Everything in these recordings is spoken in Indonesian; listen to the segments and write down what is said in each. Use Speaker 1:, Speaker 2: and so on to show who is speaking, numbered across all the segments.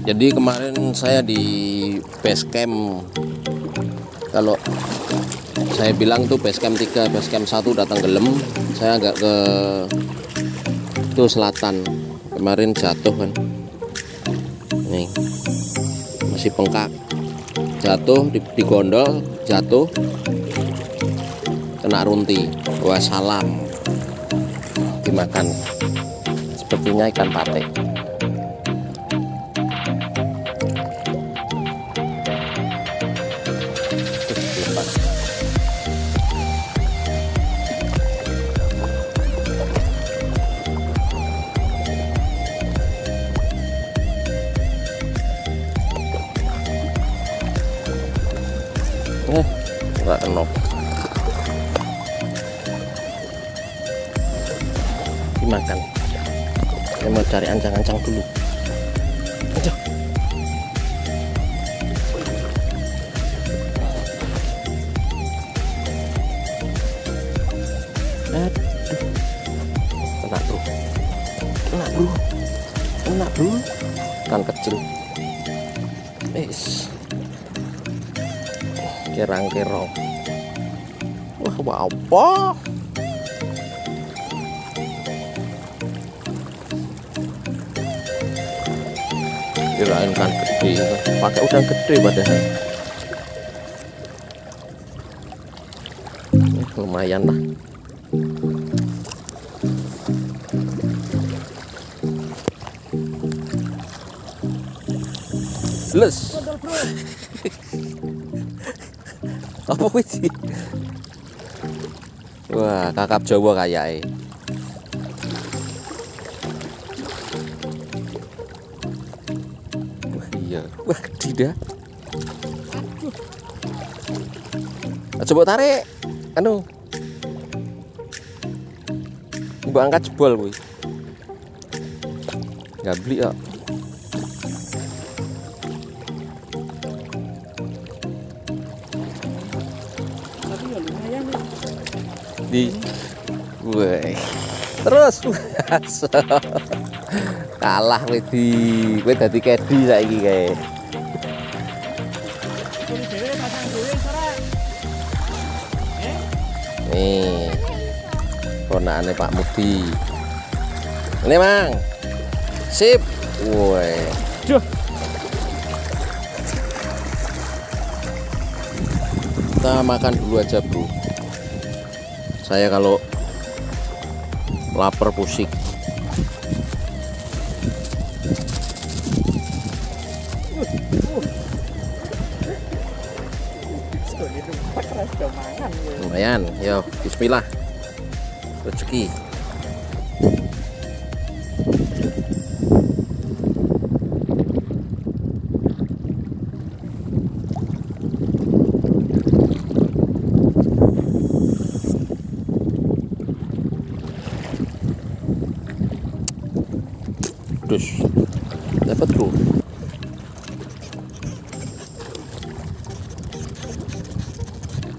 Speaker 1: jadi kemarin saya di base camp. Kalau saya bilang tuh base camp 3 base camp 1 datang gelem saya agak ke itu selatan. Kemarin jatuh kan. Nih masih pengkak jatuh di, di gondol jatuh. Kena runti. Wassalam dimakan. Sepertinya ikan pate Dimakan. Saya mau cari ancang-ancang dulu. Aduh. Aduh. Kena bro. Kena bro. Kena bro. Kan kecil. Is kerang-kerong wah wah apa kirain kan gede pakai udang gede padahal lumayan lah les apa kuwi? Wah, kakap Jawa kayake. Iya. Wah, tidak. Coba tarik. Anu. Mbak angkat jebol kuwi. Enggak beli
Speaker 2: ya
Speaker 1: di Wih. terus kalah kowe di kowe dadi kedi saiki kae. Nih Pak Mudi. Ini Mang. Sip. Woi.
Speaker 2: Duh.
Speaker 1: kita makan dulu aja bro saya kalau lapar pusing yo bismillah. Rezeki. Dus dapat bro.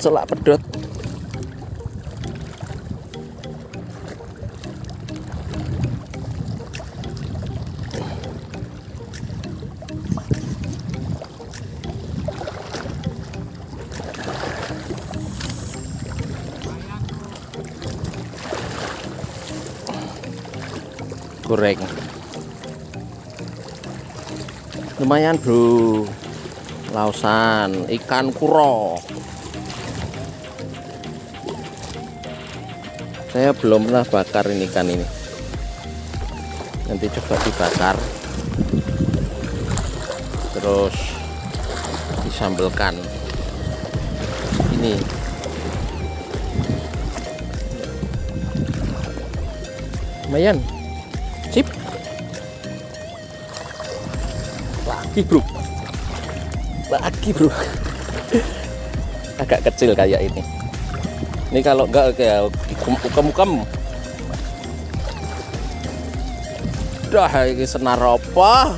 Speaker 1: Celak pedot goreng. Lumayan bro. Lausan ikan kuro saya belum pernah bakar ini ikan ini. Nanti coba dibakar. Terus disambelkan. Ini. Lumayan lagi bro. Lagi bro. Agak kecil kayak ini. Ini kalau enggak kayak ukam-ukam dah ini senar apa?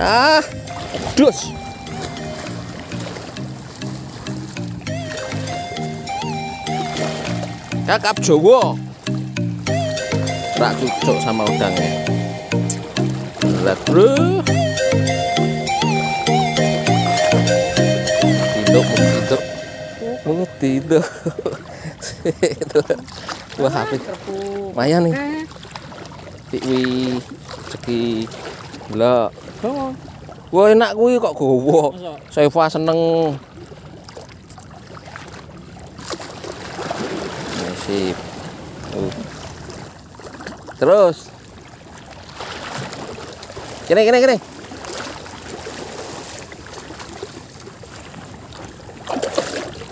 Speaker 1: Ah dus. Kakap Jawa rak cucuk sama udangnya. Lihat bro. Tidur tidur mau tidur wah HP lumayan nih. Tikwi segi lah wah enak kuwi kok gowo. Seva seneng. Sip Tuh. Terus. Kene kene kene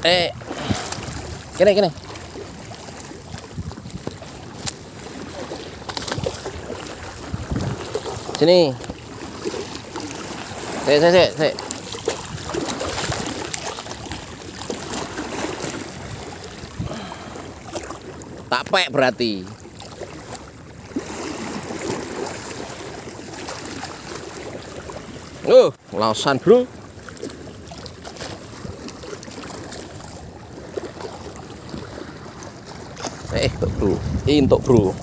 Speaker 1: eh. Kene kene sini. Sik, sik, sik, sik. Tak berarti. Uh, lausan, Bro. Eh, Bro. Ini untuk Bro.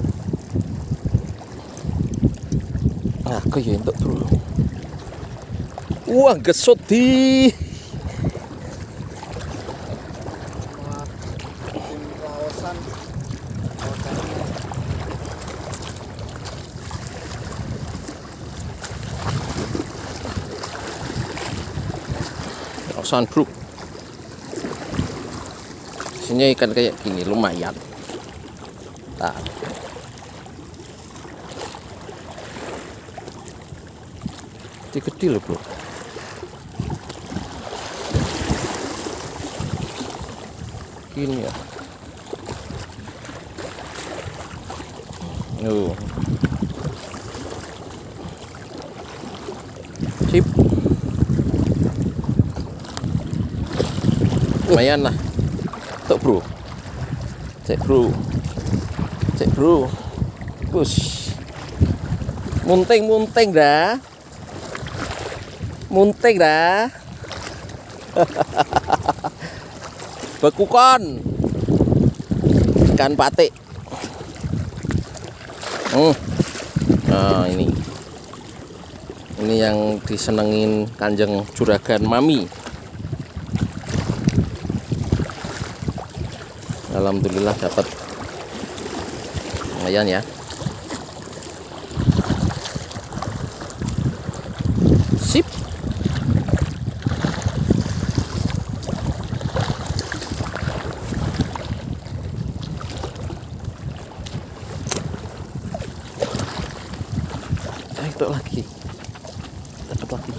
Speaker 1: Aku ya untuk Bro. Wah, gesot di. Ocean Brook. Sini ikan kayak gini lumayan. Nah. Gede-gede loh, Bro. Gini ya. Oh. Sip. Lumayan lah. Tuk bro. Cek bro. Cek bro. Push munting munting dah. Munting dah. Bekukon ikan patik hmm. nah ini. Ini yang disenengin kanjeng juragan mami Alhamdulillah dapat lumayan ya. Sip. Ayo tuk lagi. Dapat lagi.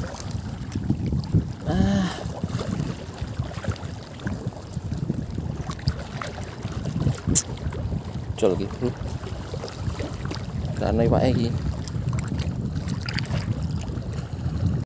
Speaker 1: Ah Jol lagi bro karena pak iki